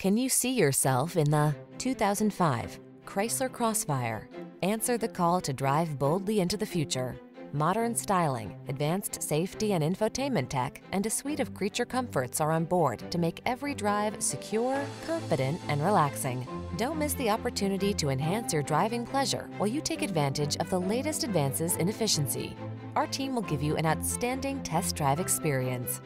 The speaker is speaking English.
Can you see yourself in the 2005 Chrysler Crossfire? Answer the call to drive boldly into the future. Modern styling, advanced safety and infotainment tech, and a suite of creature comforts are on board to make every drive secure, confident, and relaxing. Don't miss the opportunity to enhance your driving pleasure while you take advantage of the latest advances in efficiency. Our team will give you an outstanding test drive experience.